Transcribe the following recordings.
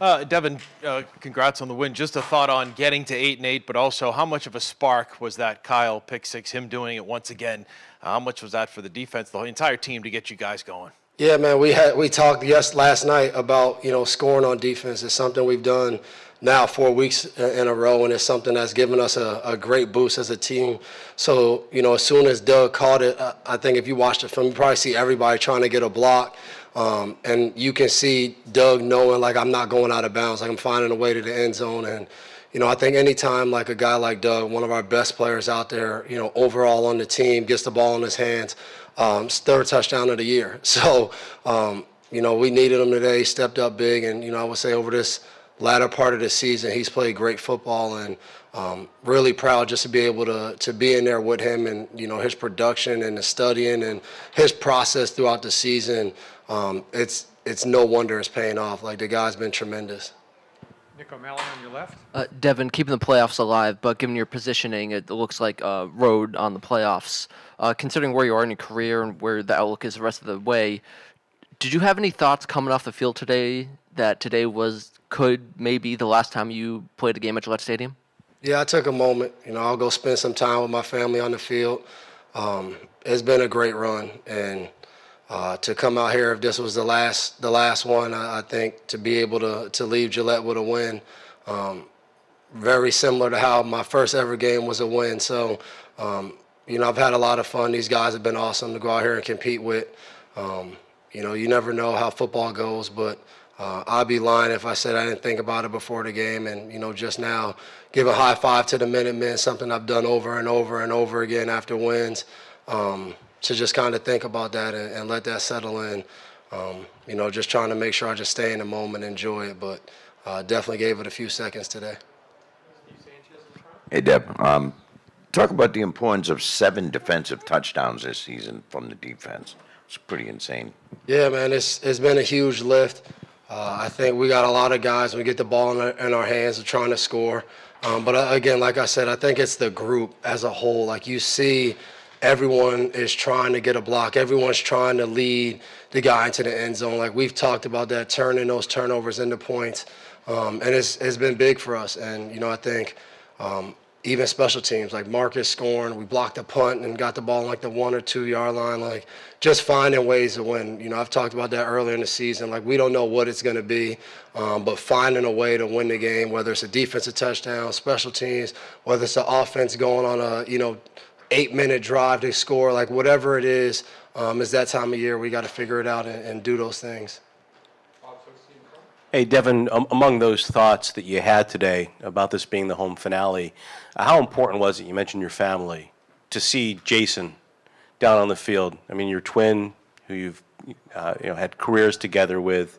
Uh, Devin, uh, congrats on the win. Just a thought on getting to eight and eight, but also how much of a spark was that Kyle pick six, him doing it once again? Uh, how much was that for the defense, the entire team to get you guys going? Yeah, man, we had we talked yes last night about you know scoring on defense. It's something we've done now four weeks in a row, and it's something that's given us a, a great boost as a team. So you know, as soon as Doug caught it, I, I think if you watch the film, you probably see everybody trying to get a block. Um, and you can see Doug knowing like I'm not going out of bounds, like I'm finding a way to the end zone. And you know, I think anytime like a guy like Doug, one of our best players out there, you know, overall on the team, gets the ball in his hands, um, third touchdown of the year. So um, you know, we needed him today. Stepped up big, and you know, I would say over this latter part of the season, he's played great football and. Um, really proud just to be able to to be in there with him and you know his production and the studying and his process throughout the season um, it's it's no wonder it's paying off. Like the guy's been tremendous. Nick O'Malley on your left. Uh, Devin, keeping the playoffs alive, but given your positioning, it looks like a road on the playoffs. Uh, considering where you are in your career and where the outlook is the rest of the way, did you have any thoughts coming off the field today that today was could maybe the last time you played a game at Gillette Stadium? Yeah, I took a moment. You know, I'll go spend some time with my family on the field. Um, it's been a great run, and uh, to come out here, if this was the last the last one, I, I, think to be able to to leave Gillette with a win, um, very similar to how my first ever game was a win. So, um, you know, I've had a lot of fun. These guys have been awesome to go out here and compete with. Um, you know, you never know how football goes, but uh, I'd be lying if I said I didn't think about it before the game. And you know, just now, give a high five to the Minutemen, something I've done over and over and over again after wins. Um, to just kind of think about that and, and let that settle in. Um, you know, just trying to make sure I just stay in the moment, enjoy it. But uh, definitely gave it a few seconds today. Hey, Deb. Um, talk about the importance of seven defensive touchdowns this season from the defense. It's pretty insane. Yeah, man, it's it's been a huge lift. Uh, I think we got a lot of guys. We get the ball in our, in our hands, trying to score. Um, but uh, again, like I said, I think it's the group as a whole. Like you see everyone is trying to get a block. Everyone's trying to lead the guy into the end zone. Like we've talked about that, turning those turnovers into points. Um, and it's, it's been big for us. And, you know, I think um, even special teams, like Marcus scoring, we blocked a punt and got the ball on like the one or two yard line. Like just finding ways to win. You know, I've talked about that earlier in the season. Like we don't know what it's going to be, um, but finding a way to win the game, whether it's a defensive touchdown, special teams, whether it's the offense going on a, you know, eight minute drive to score, like whatever it is, um, is that time of year we got to figure it out and, and, do those things. Hey, Devin, um, among those thoughts that you had today about this being the home finale, uh, how important was it? You mentioned your family to see Jason down on the field. I mean, your twin, who you've uh, you know had careers together with,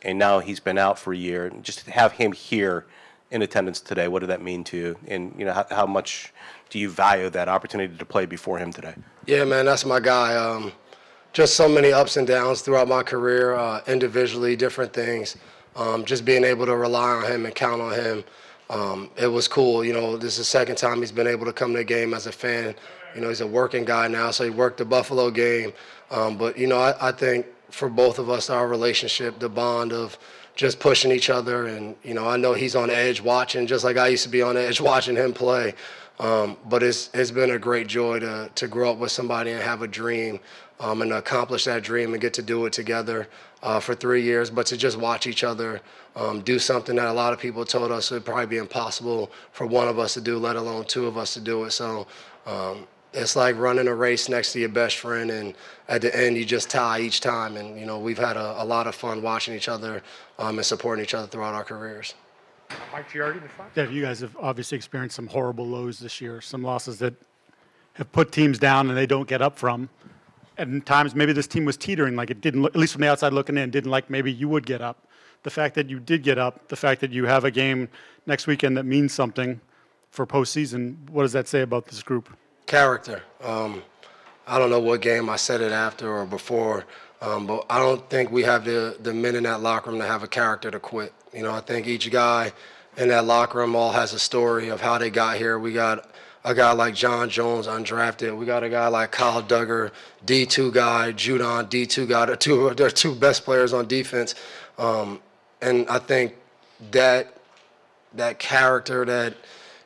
and now he's been out for a year. Just to have him here in attendance today, what did that mean to you? And you know, how, how much do you value that opportunity to play before him today? Yeah, man, that's my guy. Um, just so many ups and downs throughout my career, uh, individually, different things. Um, just being able to rely on him and count on him. Um, it was cool. You know, this is the second time he's been able to come to a game as a fan. You know, he's a working guy now, so he worked the Buffalo game. Um, but, you know, I, I think for both of us, our relationship, the bond of just pushing each other. And, you know, I know he's on edge watching, just like I used to be on edge watching him play. Um, but it's it's been a great joy to to grow up with somebody and have a dream um, and accomplish that dream and get to do it together uh, for three years. But to just watch each other um, do something that a lot of people told us would probably be impossible for one of us to do, let alone two of us to do it. So. It's like running a race next to your best friend, and at the end you just tie each time. And you know we've had a, a lot of fun watching each other um, and supporting each other throughout our careers. Mike Giardi, the front. Dave, you guys have obviously experienced some horrible lows this year, some losses that have put teams down and they don't get up from. And times maybe this team was teetering, like it didn't, look, at least from the outside looking in, didn't like maybe you would get up. The fact that you did get up, the fact that you have a game next weekend that means something for postseason, what does that say about this group? Character. Um, I don't know what game I said it after or before, um, but I don't think we have the, the men in that locker room to have a character to quit. You know, I think each guy in that locker room all has a story of how they got here. We got a guy like John Jones, undrafted. We got a guy like Kyle Dugger, D2 guy, Judon, D2 guy. They're two, they're two best players on defense. Um, and I think that that character, that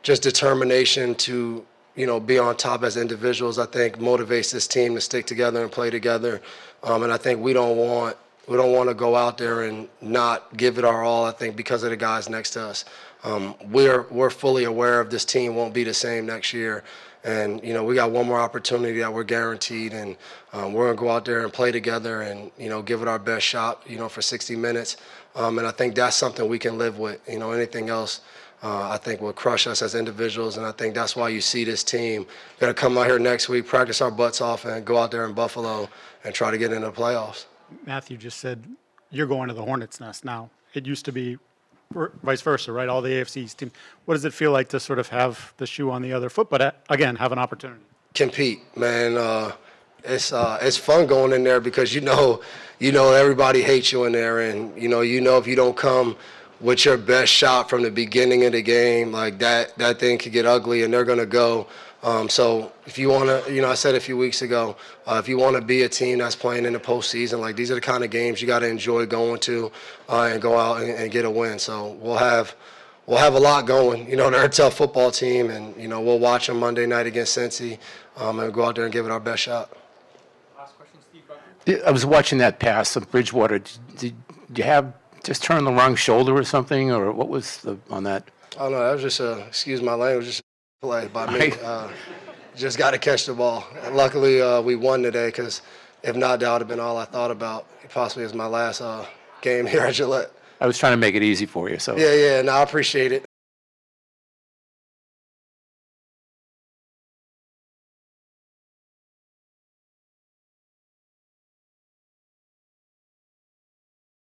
just determination to you know be on top as individuals. I think motivates this team to stick together and play together. Um, and I think we don't want we don't want to go out there and not give it our all. I think because of the guys next to us, um, we're we're fully aware of this team won't be the same next year. And you know we got one more opportunity that we're guaranteed, and um, we're gonna go out there and play together, and you know give it our best shot, you know for 60 minutes. Um, and I think that's something we can live with. You know anything else, uh, I think will crush us as individuals, and I think that's why you see this team gonna come out here next week, practice our butts off, and go out there in Buffalo and try to get into the playoffs. Matthew just said, you're going to the Hornets' nest now. It used to be vice versa, right? All the AFC East teams. What does it feel like to sort of have the shoe on the other foot, but uh, again, have an opportunity? compete, man. Uh, it's uh, it's fun going in there because you know, you know everybody hates you in there, and you know you know if you don't come with your best shot from the beginning of the game, like that that thing could get ugly, and they're gonna go. Um, so if you want to, you know, I said a few weeks ago, uh, if you want to be a team that's playing in the postseason, like these are the kind of games you got to enjoy going to, uh, and go out and, and get a win. So we'll have we'll have a lot going. You know, they're a tough football team, and you know we'll watch them Monday night against Cincy, um, and go out there and give it our best shot. Last question, Steve. I was watching that pass of Bridgewater. Did, did you have just turn the wrong shoulder or something, or what was the on that? Oh no, that was just a excuse my language, just a play by me. Uh, just got to catch the ball. And luckily, uh, we won today because if not, that would have been all I thought about. Possibly as my last uh, game here at Gillette. I was trying to make it easy for you. So Yeah, yeah, no, I appreciate it.